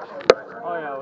Oh, yeah,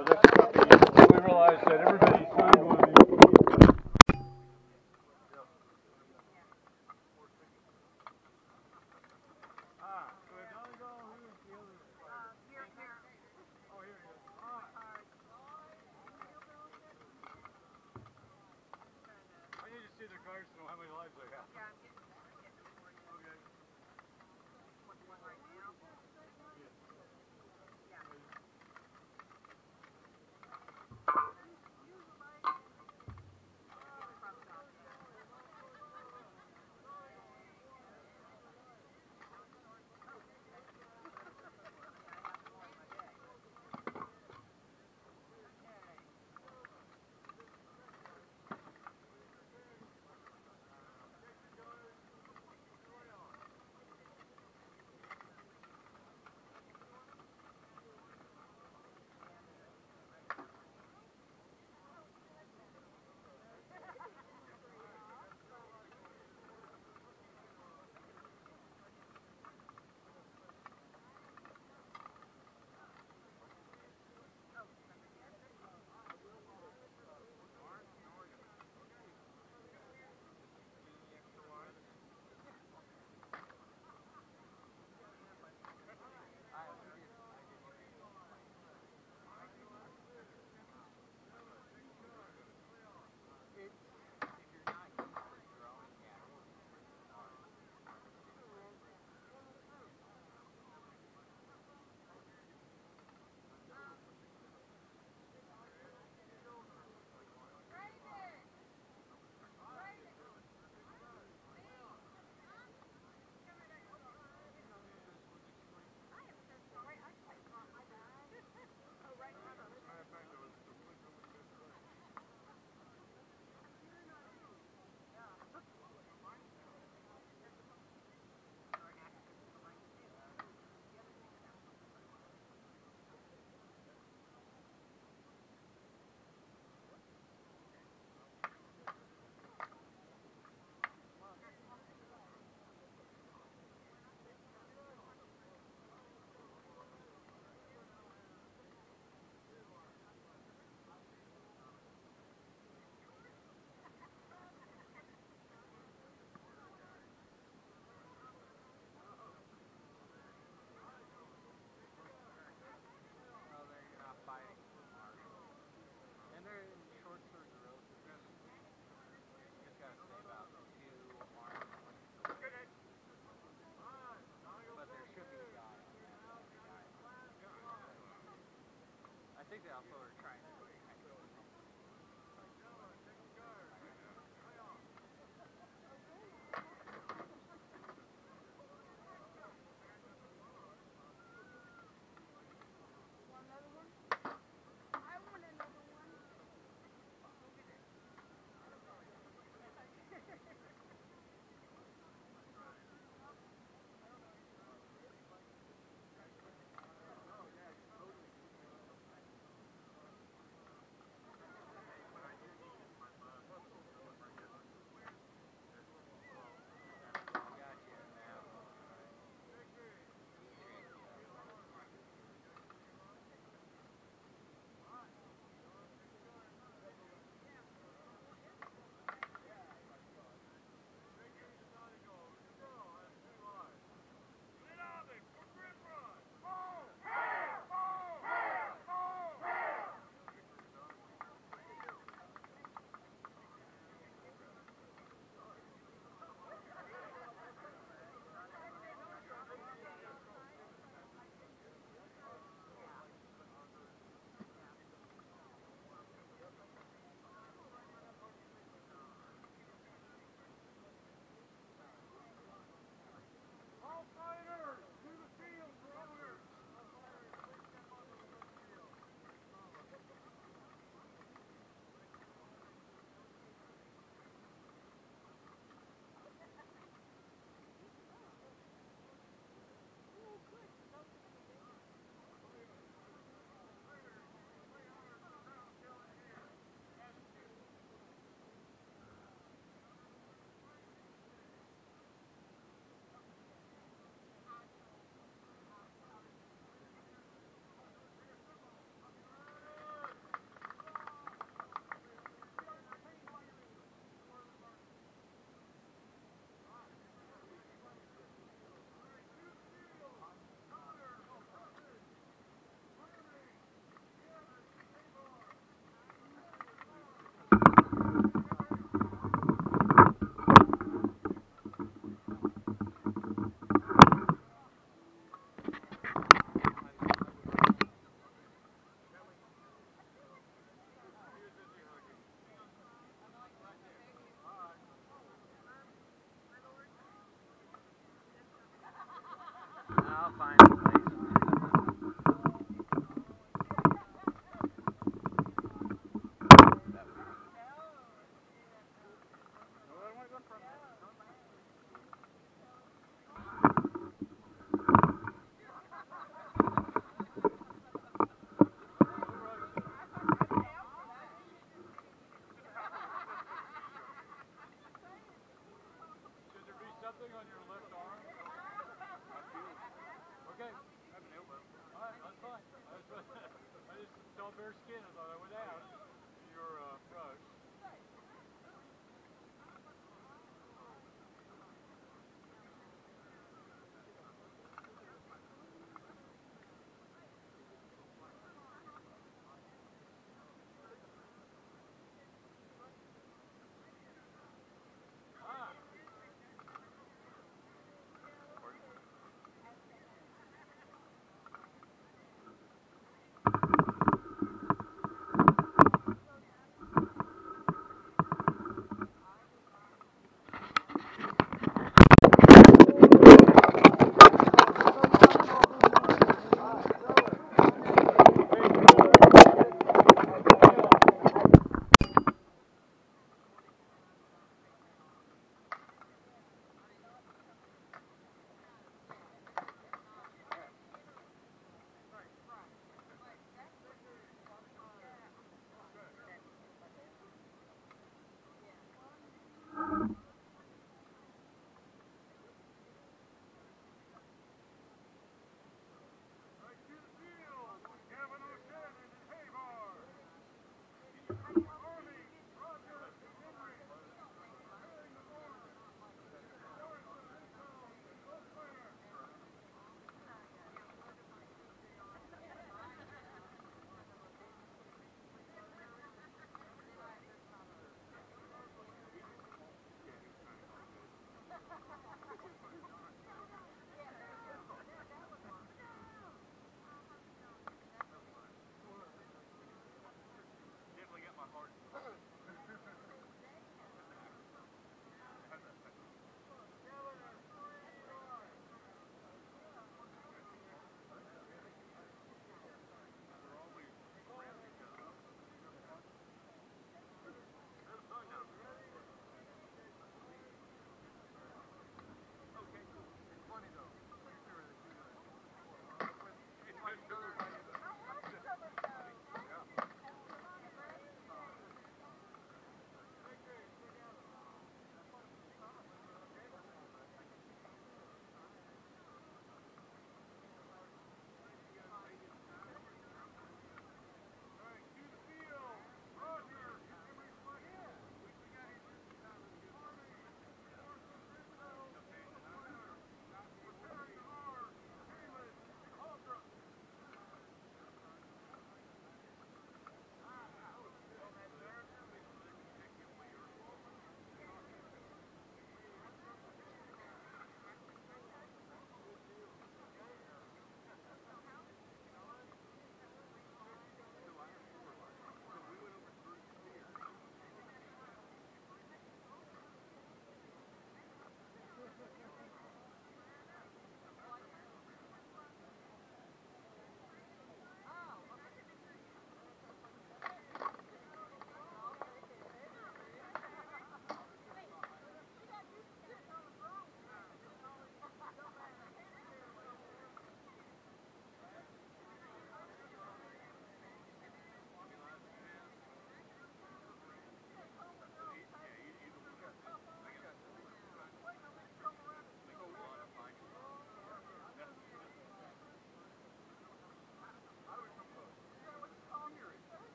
bare skin. I thought I would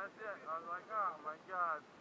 that's it. I was like, oh my god.